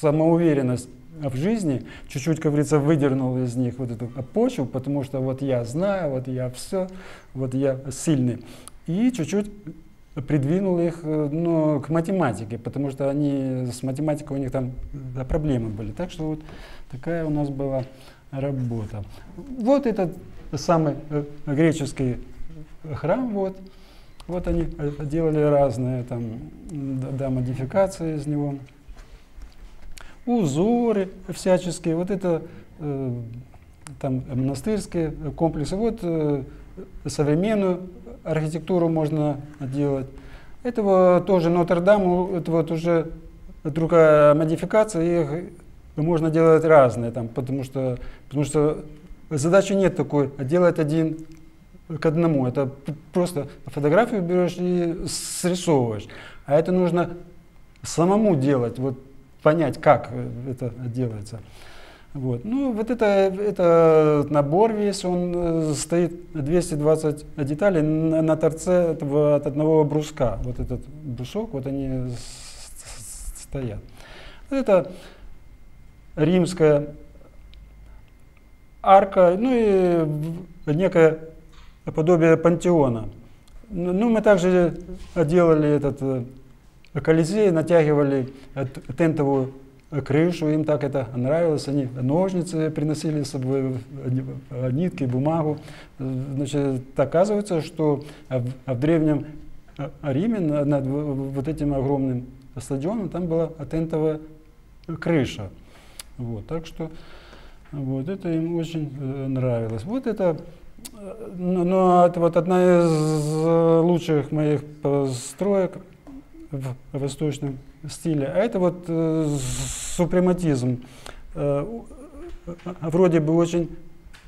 самоуверенность в жизни чуть-чуть, как говорится, выдернул из них вот эту почву, потому что вот я знаю, вот я все, вот я сильный. И чуть-чуть придвинул их ну, к математике, потому что они с математикой у них там да, проблемы были. Так что вот такая у нас была работа. Вот этот самый греческий храм, вот, вот они делали разные там, да, модификации из него. Узоры всяческие, вот это э, там монастырские комплексы, вот э, современную архитектуру можно делать. Этого тоже Нотр-Дам, это вот уже другая модификация, их можно делать разные, там, потому, что, потому что задачи нет такой, а делать один к одному. Это просто фотографию берешь и срисовываешь. А это нужно самому делать. Вот понять, как это делается. Вот. Ну, вот это, это набор весь, он э, стоит 220 деталей на, на торце этого, от одного бруска. Вот этот брусок, вот они стоят. Это римская арка, ну и некое подобие пантеона. Ну, мы также делали этот э, Колизей натягивали тентовую крышу, им так это нравилось, они ножницы приносили с собой, нитки, бумагу. Значит, оказывается, что в древнем Риме над вот этим огромным стадионом там была тентовая крыша. Вот, так что вот это им очень э, нравилось. Вот это, э, но, но это вот одна из лучших моих построек в восточном стиле. А это вот э, супрематизм. Э, вроде бы очень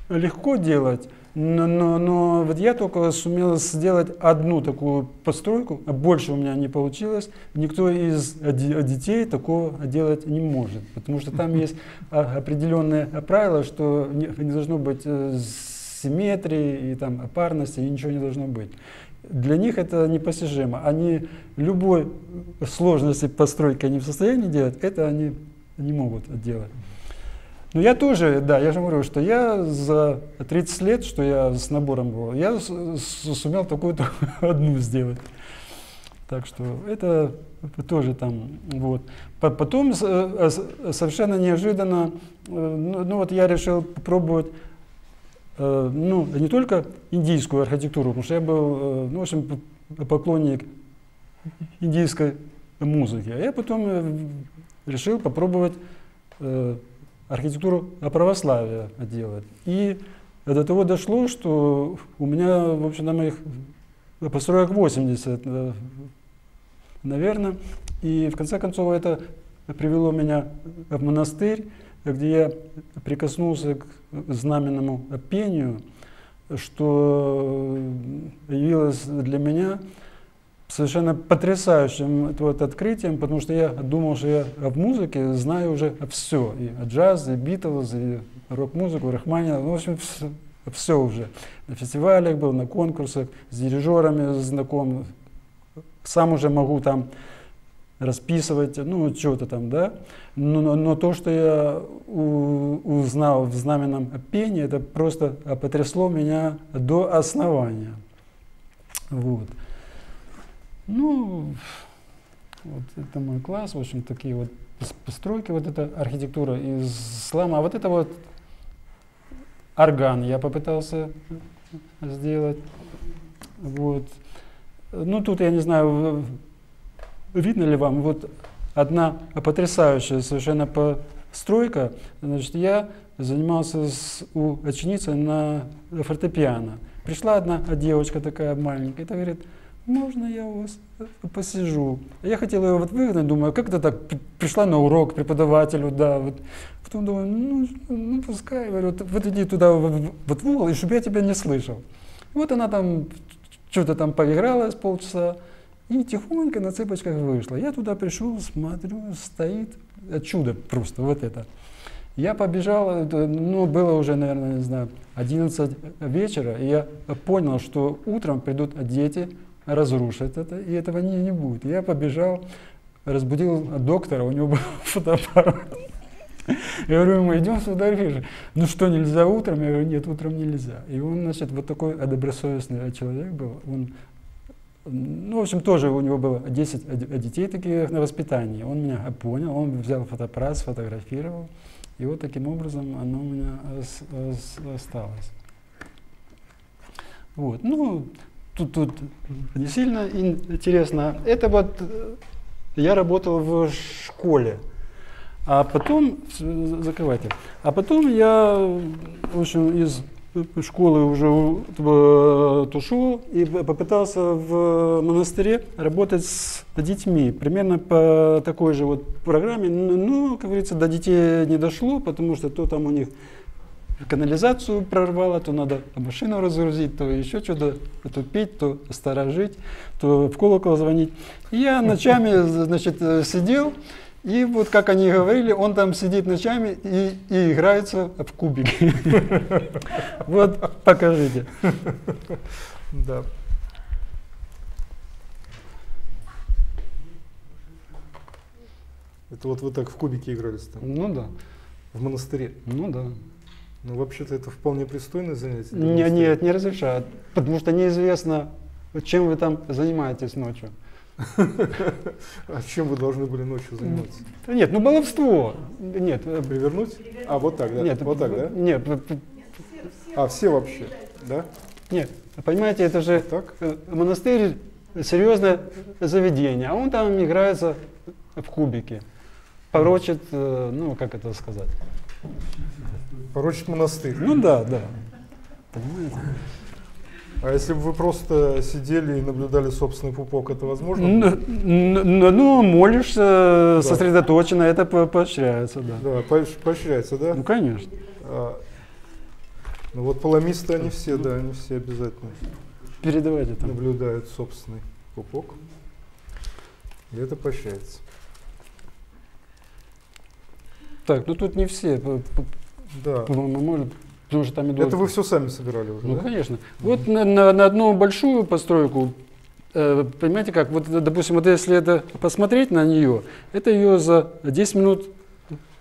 легко делать, но, но, но вот я только сумел сделать одну такую постройку, а больше у меня не получилось. Никто из детей такого делать не может, потому что там есть определенные правила, что не, не должно быть э, симметрии и там парности, и ничего не должно быть для них это непостижимо. Они любой сложности постройки они в состоянии делать, это они не могут делать. Но я тоже, да, я же говорю, что я за 30 лет, что я с набором был, я сумел такую-то одну сделать. Так что это тоже там, вот. Потом э, совершенно неожиданно, э, ну, ну вот я решил попробовать ну, не только индийскую архитектуру, потому что я был, э, ну, в общем, поклонник индийской музыки. А я потом э, решил попробовать архитектуру православия делать. И до того дошло, что у меня, в общем, на моих построек 80, наверное. И в конце концов это привело меня в монастырь, где я прикоснулся к знаменному пению, что явилось для меня совершенно потрясающим вот открытием, потому что я думал, что я в музыке знаю уже все, и джаз, и Битлз, и рок-музыку, Рахманина, ну, в общем, все, все уже. На фестивалях был, на конкурсах, с дирижерами знаком, сам уже могу там расписывать, ну, что-то там, да. Но, но, то, что я узнал в знаменном пении, это просто потрясло меня до основания. Вот. Ну, вот это мой класс, в общем, такие вот постройки, вот эта архитектура из слама. А вот это вот орган я попытался сделать. Вот. Ну, тут, я не знаю, видно ли вам, вот одна потрясающая совершенно постройка, значит, я занимался с, у ученицы на фортепиано. Пришла одна девочка такая маленькая, и говорит, можно я у вас посижу? Я хотел ее вот выгнать, думаю, как это так, пришла на урок преподавателю, да, вот. Потом думаю, ну, ну пускай, говорю, вот иди туда, вот, вот в угол, и чтобы я тебя не слышал. Вот она там что-то там поиграла с полчаса, и тихонько на цепочках вышла. Я туда пришел, смотрю, стоит чудо просто, вот это. Я побежал, ну, было уже, наверное, не знаю, 11 вечера, и я понял, что утром придут дети, разрушат это, и этого не, не будет. Я побежал, разбудил доктора, у него был фотоаппарат. Я говорю ему, идем сфотографируем. Ну что, нельзя утром? Я говорю, нет, утром нельзя. И он, значит, вот такой добросовестный человек был, он ну, в общем, тоже у него было 10 детей таких на воспитании. Он меня понял, он взял фотоаппарат, сфотографировал. И вот таким образом оно у меня осталось. Вот. Ну, тут, тут не сильно интересно. Это вот э, я работал в школе. А потом, закрывайте, а потом я, в общем, из школы уже ушел и попытался в монастыре работать с детьми. Примерно по такой же вот программе. Ну, как говорится, до детей не дошло, потому что то там у них канализацию прорвало, то надо машину разгрузить, то еще что-то, то пить, то сторожить, то в колокол звонить. И я ночами, значит, сидел, и вот как они говорили, он там сидит ночами и, и играется в кубики. Вот покажите. Да. Это вот вы так в кубики игрались там? Ну да. В монастыре? Ну да. Ну вообще-то это вполне пристойное занятие. Не, нет, не разрешают, потому что неизвестно, чем вы там занимаетесь ночью. А чем вы должны были ночью заниматься? Нет, ну баловство. Нет. Э, Привернуть? А, вот так, да? Нет. Вот так, да? Нет. А, все вообще, да? Нет. Понимаете, это же так? Э, монастырь серьезное заведение, а он там играется в кубики. Порочит, э, ну, как это сказать? Порочит монастырь. Ну да, да. Понимаете? А если бы вы просто сидели и наблюдали собственный пупок, это возможно? Ну, ну молишься да. сосредоточенно, это поощряется, да. Да, поощряется, да? Ну, конечно. А, ну вот паламисты, они все, да, они все обязательно Передавайте там. наблюдают собственный пупок. И это поощряется. Так, ну тут не все. Да. По-моему, может Потому что там идут... Это вы все сами собирали уже, Ну, да? конечно. Вот на, на, на одну большую постройку, э, понимаете как, вот, допустим, вот если это посмотреть на нее, это ее за 10 минут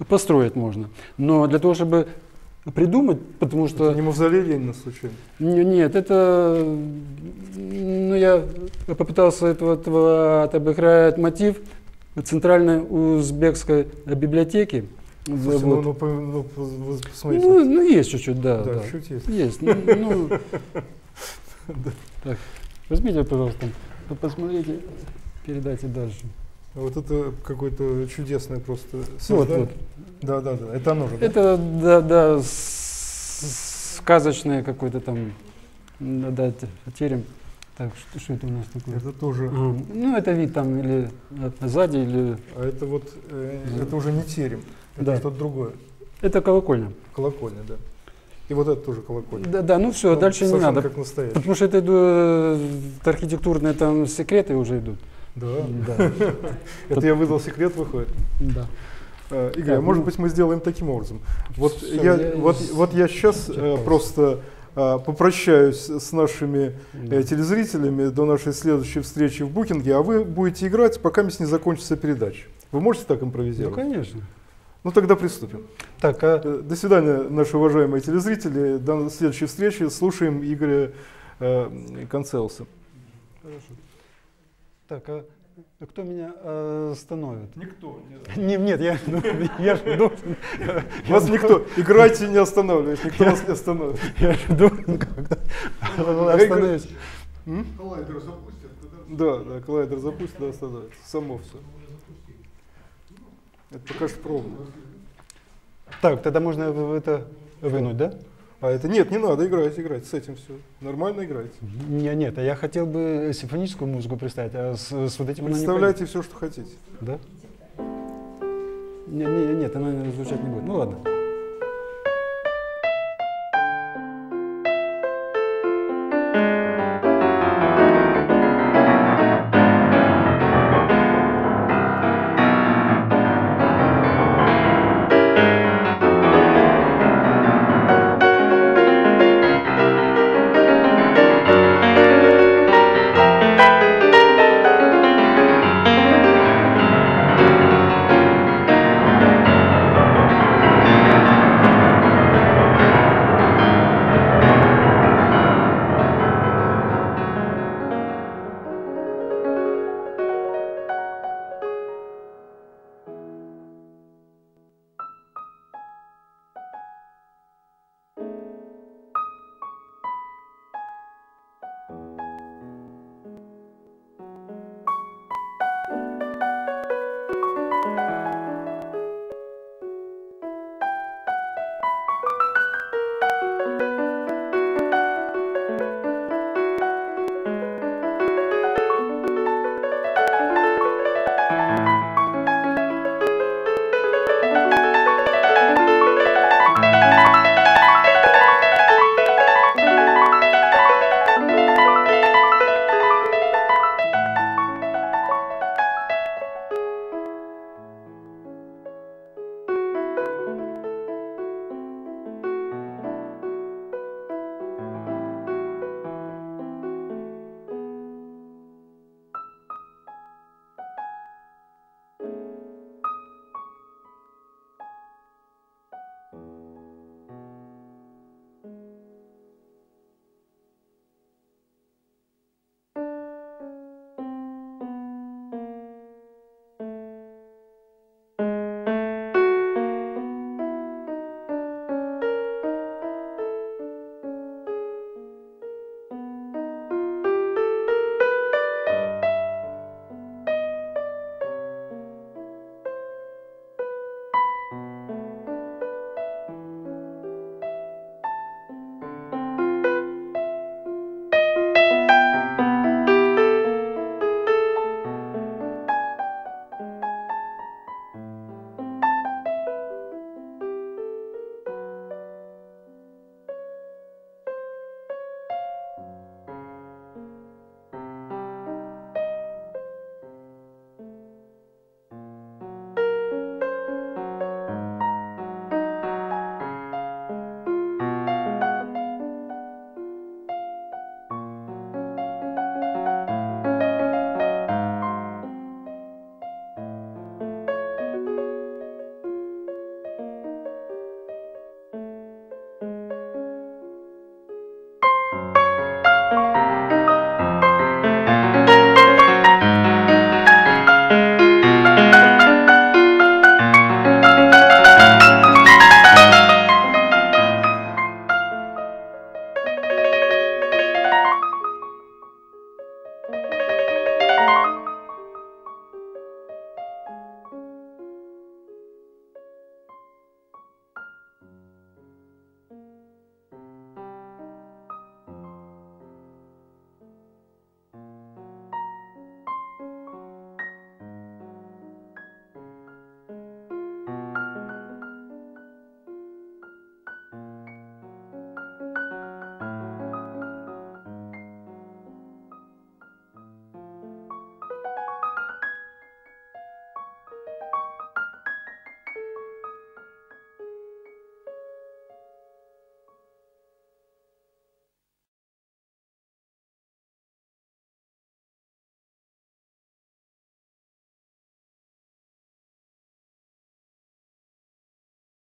построить можно. Но для того, чтобы придумать, потому что... Это не мавзолей Ленина случайно? Нет, это... Ну, я попытался этого, этого обыграть мотив центральной узбекской библиотеки. Слушайте, вот. ну, ну, ну, посмотрите. Ну, ну, есть чуть-чуть, да. Да, да. чуть есть. Есть. Ну, ну, так, возьмите, пожалуйста, посмотрите, передайте дальше. Вот это какое-то чудесное просто Вот, вот. Да, да, да. Это оно же. Да? Это, да, да, сказочное какой-то там, да, терем. Так, что, что это у нас такое? Это тоже. А, ну, это вид там или сзади, или. А это вот, э, это уже не терем. Это да. что-то другое. Это колокольня. Колокольня, да. И вот это тоже колокольня. Да, да, ну все, ну, дальше не надо. как настоящий. Потому что это, это архитектурные там секреты уже идут. Да. да. Это я выдал секрет, выходит. Да. Uh, Игорь, а может ну, быть мы сделаем таким образом? Вот все, я, я, вот, вот я сейчас uh, просто uh, попрощаюсь с нашими да. телезрителями до нашей следующей встречи в Букинге, а вы будете играть, пока не закончится передача. Вы можете так импровизировать? Ну, конечно. Ну тогда приступим. Так, а... Э, до свидания, наши уважаемые телезрители. До следующей встречи. Слушаем Игоря э, Концелса. Хорошо. Так, а кто меня э, остановит? Никто. Нет, нет я, ну, я же должен... Вас никто, играйте не останавливаясь, никто вас не остановит. Я же должен когда остановить. Коллайдер запустят, Да, да, коллайдер запустит, да, остановится. Само все. Это пока что пробно. Так, тогда можно это вынуть, да? А это нет, не надо играть, играть. С этим все. Нормально играть. Нет, нет, а я хотел бы симфоническую музыку представить, а с, с вот этим Представляйте все, что хотите. Да? Не, не, нет, она звучать не будет. Ну ладно.